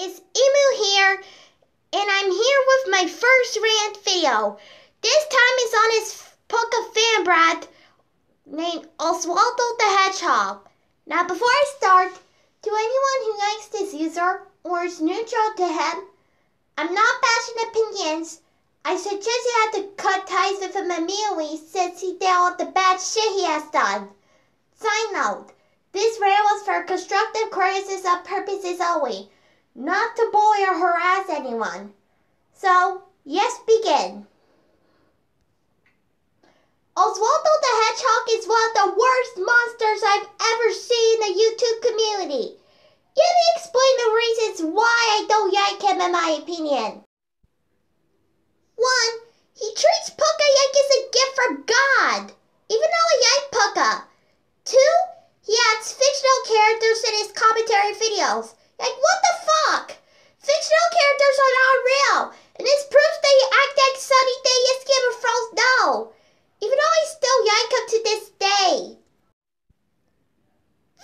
it's Emu here, and I'm here with my first rant video. This time is on his Pucca fan brat named Oswaldo the Hedgehog. Now, before I start, to anyone who likes this user or is neutral to him, I'm not bashing opinions. I suggest you have to cut ties with him immediately since he did all the bad shit he has done. Side note, this rant was for constructive criticism purposes only not to bully or harass anyone. So, yes, begin. Oswaldo the Hedgehog is one of the worst monsters I've ever seen in the YouTube community. Let me explain the reasons why I don't like him in my opinion. One, he treats Pucca like it's a gift from God, even though I like Pucca. Two, he adds fictional characters in his commentary videos. Like, what the fuck? Characters are not real, and this proves that you act like Sunny Day of Thrones no. Even though I still like up to this day.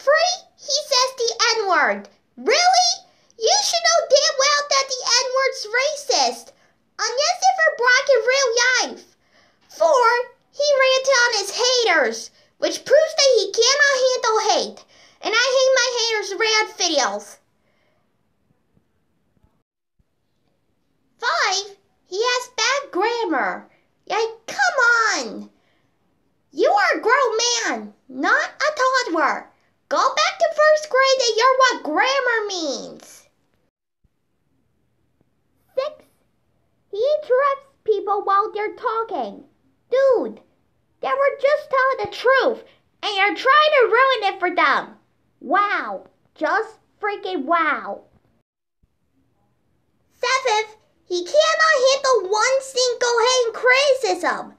Three, he says the N-word. Really? You should know damn well that the N-word's racist. Unless if for Brock in real life. Four, he ranted on his haters, which proves that he cannot handle hate. And I hate my haters' rant videos. Five, he has bad grammar. Like, come on. You are a grown man, not a toddler. Go back to first grade and you're what grammar means. Six, he interrupts people while they're talking. Dude, they were just telling the truth and you're trying to ruin it for them. Wow, just freaking wow. Seventh, criticism.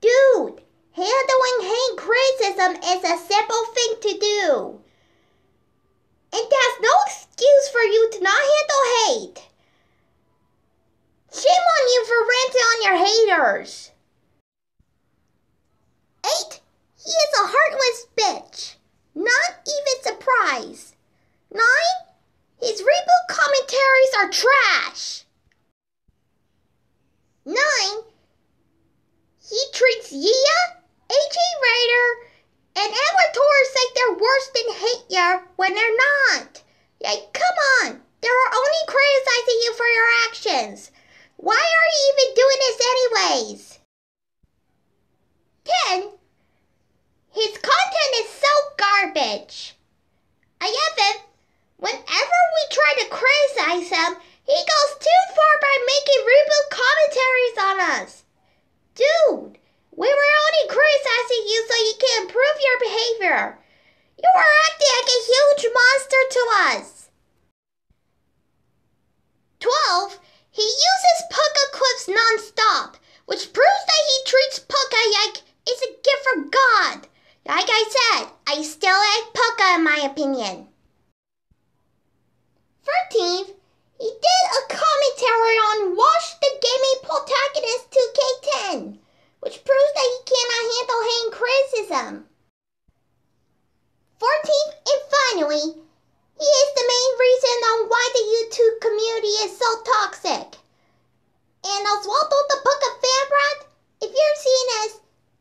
Dude, handling hate criticism is a simple thing to do. And there's no excuse for you to not handle hate. Shame on you for ranting on your haters. 8. He is a heartless bitch. Not even surprised. 9. His reboot commentaries are trash. 9. When they're not. Like, come on, they were only criticizing you for your actions. Why are you even doing this anyways? 10. His content is so garbage. 11. Whenever we try to criticize him, he goes too far by making reboot commentaries on us. Dude, we were only criticizing you so you can improve your behavior. You are acting like a huge monster to us. 12. He uses Pucca clips non-stop, which proves that he treats Pucca like it's a gift from God. Like I said, I still like Pucca in my opinion. 13. He did a commentary on Rosh the Gaming Protagonist 2K10, which proves that he cannot handle hate criticism. 14th and he is the main reason on why the YouTube community is so toxic. And Oswaldo the Pucca Fanbrat, if you're seeing this,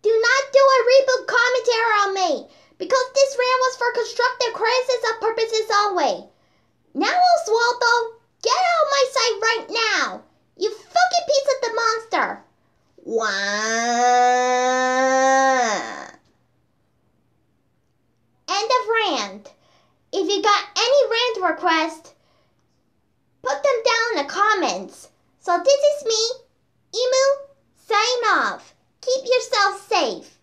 do not do a reboot commentary on me, because this rant was for constructive criticism purposes only. Now, Oswaldo, Get out of my sight right now! You fucking piece of the monster! Wah! End of rant. If you got any rant requests, put them down in the comments. So this is me, Emu, sign off. Keep yourself safe.